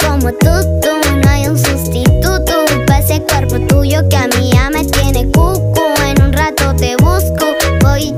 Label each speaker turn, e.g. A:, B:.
A: como tú, tú No hay un sustituto para ese cuerpo tuyo que a mí ya me tiene cucu. En un rato te busco, voy